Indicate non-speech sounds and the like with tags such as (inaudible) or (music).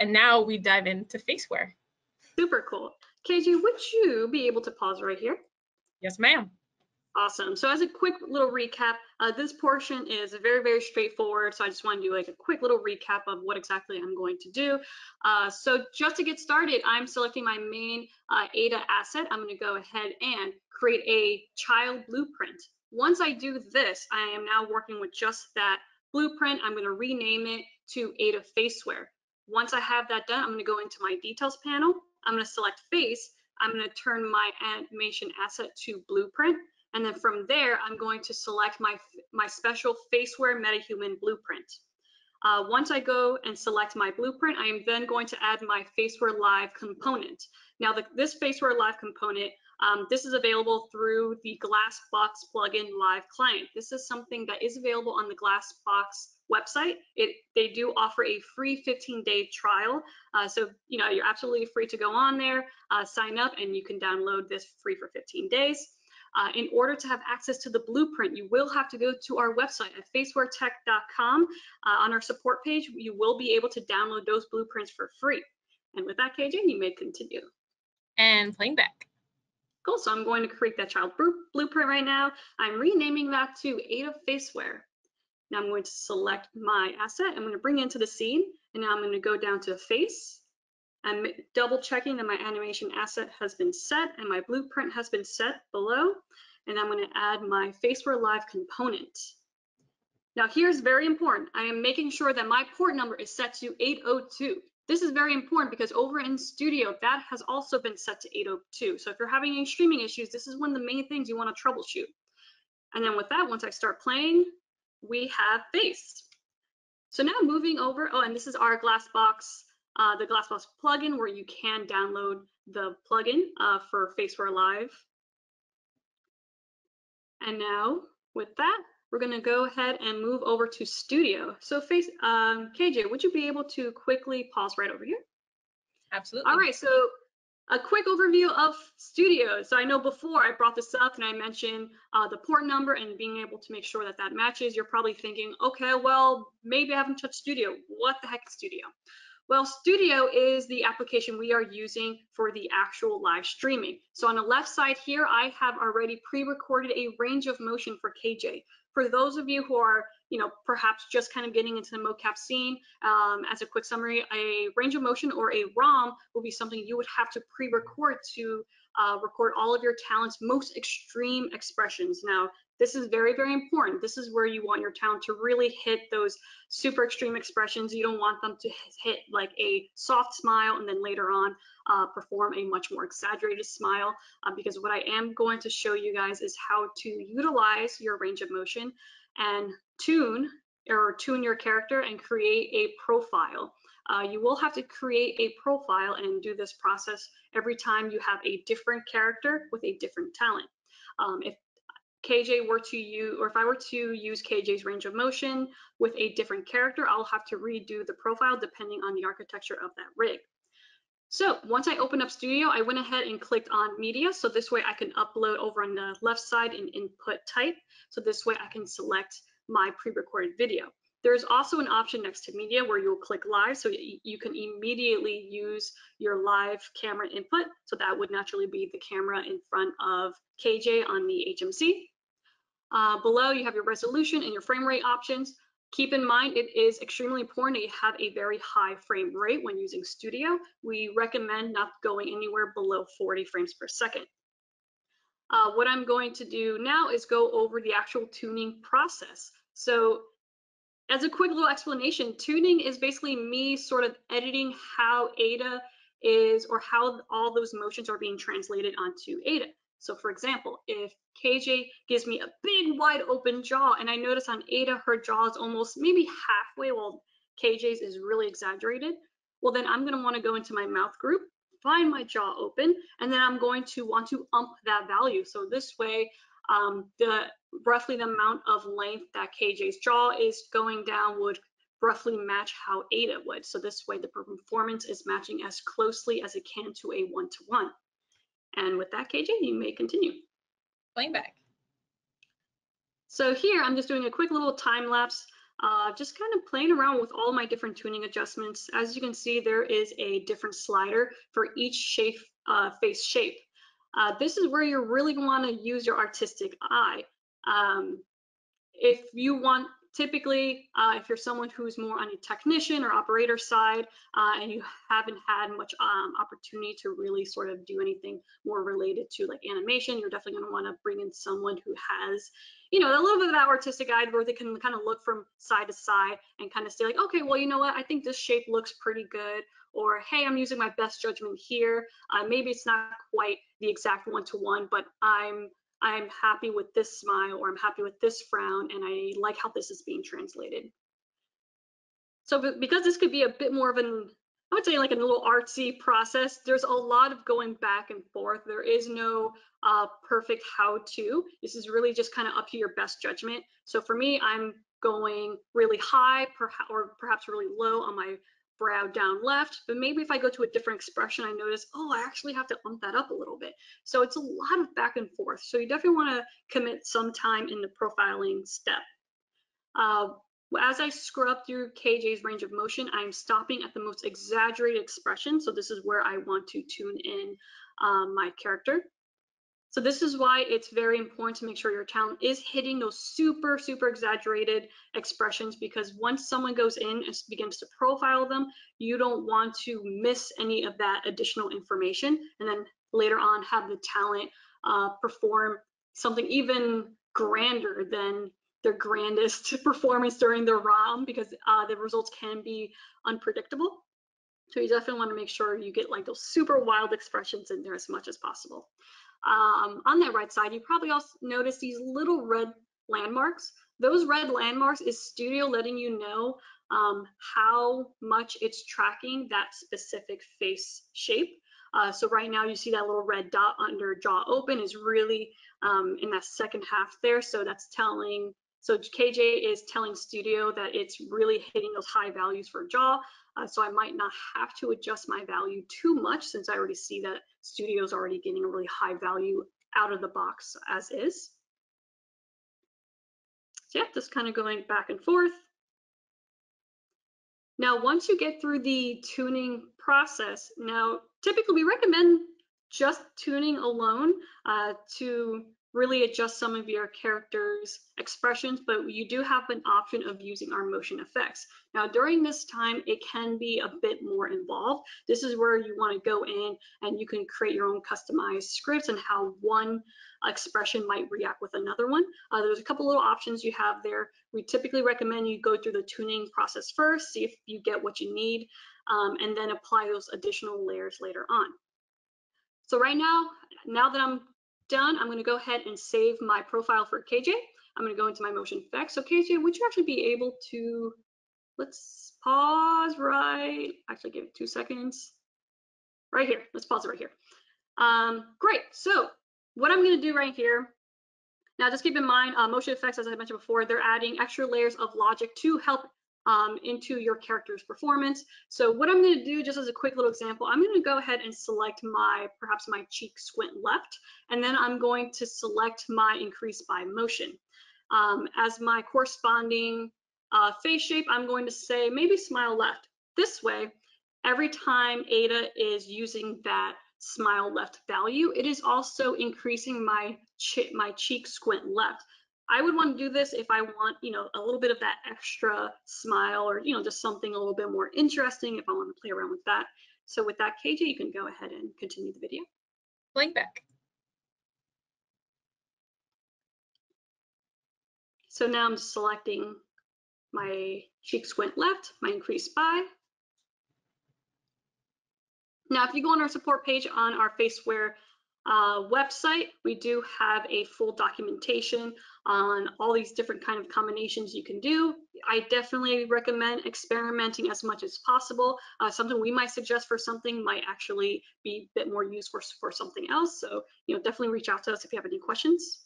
And now we dive into faceware. Super cool. KJ, would you be able to pause right here? Yes, ma'am. Awesome. So as a quick little recap, uh, this portion is very, very straightforward. So I just want to do like a quick little recap of what exactly I'm going to do. Uh, so just to get started, I'm selecting my main uh, Ada asset. I'm going to go ahead and create a child blueprint. Once I do this, I am now working with just that blueprint. I'm going to rename it to Ada Faceware. Once I have that done, I'm going to go into my details panel. I'm going to select face. I'm going to turn my animation asset to blueprint. And then from there, I'm going to select my, my special Faceware MetaHuman blueprint. Uh, once I go and select my blueprint, I am then going to add my Faceware Live component. Now, the, this Faceware Live component, um, this is available through the Glassbox plugin live client. This is something that is available on the Glassbox website. It, they do offer a free 15-day trial. Uh, so, you know, you're absolutely free to go on there, uh, sign up, and you can download this free for 15 days. Uh, in order to have access to the blueprint, you will have to go to our website at facewaretech.com. Uh, on our support page, you will be able to download those blueprints for free. And with that, KJ, you may continue. And playing back. Cool, so I'm going to create that child blueprint right now. I'm renaming that to Ada Faceware. Now I'm going to select my asset. I'm going to bring into the scene, and now I'm going to go down to a face, I'm double checking that my animation asset has been set and my blueprint has been set below. And I'm gonna add my Faceware Live component. Now here's very important. I am making sure that my port number is set to 802. This is very important because over in Studio, that has also been set to 802. So if you're having any streaming issues, this is one of the main things you wanna troubleshoot. And then with that, once I start playing, we have face. So now moving over, oh, and this is our Glassbox uh, the Glassbox plugin where you can download the plugin uh, for Faceware Live. And now with that, we're gonna go ahead and move over to Studio. So face, um, KJ, would you be able to quickly pause right over here? Absolutely. All right, so a quick overview of Studio. So I know before I brought this up and I mentioned uh, the port number and being able to make sure that that matches. You're probably thinking, okay, well, maybe I haven't touched Studio. What the heck is Studio? Well, Studio is the application we are using for the actual live streaming. So on the left side here, I have already pre-recorded a range of motion for KJ. For those of you who are, you know, perhaps just kind of getting into the mocap scene, um, as a quick summary, a range of motion or a ROM will be something you would have to pre-record to uh, record all of your talent's most extreme expressions. Now, this is very, very important. This is where you want your talent to really hit those super extreme expressions. You don't want them to hit like a soft smile and then later on uh, perform a much more exaggerated smile uh, because what I am going to show you guys is how to utilize your range of motion and tune or tune your character and create a profile. Uh, you will have to create a profile and do this process every time you have a different character with a different talent. Um, if KJ were to use, or if I were to use KJ's range of motion with a different character, I'll have to redo the profile depending on the architecture of that rig. So once I opened up Studio, I went ahead and clicked on media. So this way I can upload over on the left side in input type. So this way I can select my pre-recorded video. There's also an option next to media where you'll click live so you can immediately use your live camera input. So that would naturally be the camera in front of KJ on the HMC. Uh, below, you have your resolution and your frame rate options. Keep in mind, it is extremely important you have a very high frame rate when using Studio. We recommend not going anywhere below 40 frames per second. Uh, what I'm going to do now is go over the actual tuning process. So as a quick little explanation, tuning is basically me sort of editing how Ada is or how all those motions are being translated onto Ada. So for example, if KJ gives me a big wide open jaw and I notice on Ada, her jaw is almost maybe halfway while KJ's is really exaggerated, well then I'm gonna wanna go into my mouth group, find my jaw open, and then I'm going to want to ump that value. So this way, um, the roughly the amount of length that KJ's jaw is going down would roughly match how Ada would. So this way the performance is matching as closely as it can to a one-to-one. -one. And with that, KJ, you may continue. Playing back. So here, I'm just doing a quick little time lapse uh, just kind of playing around with all my different tuning adjustments. As you can see, there is a different slider for each shape, uh, face shape. Uh, this is where you really want to use your artistic eye. Um, if you want typically, uh, if you're someone who's more on a technician or operator side uh, and you haven't had much um, opportunity to really sort of do anything more related to like animation, you're definitely going to want to bring in someone who has, you know, a little bit of that artistic eye where they can kind of look from side to side and kind of say like, okay, well, you know what, I think this shape looks pretty good. Or, hey, I'm using my best judgment here. Uh, maybe it's not quite the exact one-to-one, -one, but I'm I'm happy with this smile or I'm happy with this frown and I like how this is being translated. So because this could be a bit more of an, I would say like a little artsy process, there's a lot of going back and forth. There is no uh, perfect how to. This is really just kind of up to your best judgment. So for me, I'm going really high or perhaps really low on my brow down left, but maybe if I go to a different expression, I notice, oh, I actually have to ump that up a little bit. So it's a lot of back and forth. So you definitely want to commit some time in the profiling step. Uh, as I scrub through KJ's range of motion, I'm stopping at the most exaggerated expression. So this is where I want to tune in um, my character. So this is why it's very important to make sure your talent is hitting those super, super exaggerated expressions because once someone goes in and begins to profile them, you don't want to miss any of that additional information and then later on have the talent uh, perform something even grander than their grandest (laughs) performance during the ROM because uh, the results can be unpredictable. So you definitely want to make sure you get like those super wild expressions in there as much as possible. Um, on that right side, you probably also notice these little red landmarks. Those red landmarks is Studio letting you know um, how much it's tracking that specific face shape. Uh, so right now you see that little red dot under jaw open is really um, in that second half there. So that's telling, so KJ is telling Studio that it's really hitting those high values for jaw. Uh, so I might not have to adjust my value too much since I already see that Studio is already getting a really high value out of the box as is. So yeah, just kind of going back and forth. Now, once you get through the tuning process, now typically we recommend just tuning alone uh, to really adjust some of your character's expressions, but you do have an option of using our motion effects. Now, during this time, it can be a bit more involved. This is where you want to go in and you can create your own customized scripts and how one expression might react with another one. Uh, there's a couple little options you have there. We typically recommend you go through the tuning process first, see if you get what you need, um, and then apply those additional layers later on. So right now, now that I'm done, I'm going to go ahead and save my profile for KJ. I'm going to go into my motion effects. So KJ, would you actually be able to, let's pause right, actually give it two seconds. Right here, let's pause it right here. Um, great, so what I'm going to do right here, now just keep in mind, uh, motion effects, as I mentioned before, they're adding extra layers of logic to help um, into your character's performance. So what I'm going to do, just as a quick little example, I'm going to go ahead and select my, perhaps my cheek squint left, and then I'm going to select my increase by motion. Um, as my corresponding uh, face shape, I'm going to say maybe smile left. This way, every time Ada is using that smile left value, it is also increasing my, my cheek squint left. I would want to do this if I want, you know, a little bit of that extra smile or, you know, just something a little bit more interesting if I want to play around with that. So with that, KJ, you can go ahead and continue the video. Playing back. So now I'm selecting my cheek squint left, my increase by. Now, if you go on our support page on our Faceware uh, website, we do have a full documentation on all these different kind of combinations you can do. I definitely recommend experimenting as much as possible. Uh, something we might suggest for something might actually be a bit more useful for, for something else. So, you know, definitely reach out to us if you have any questions.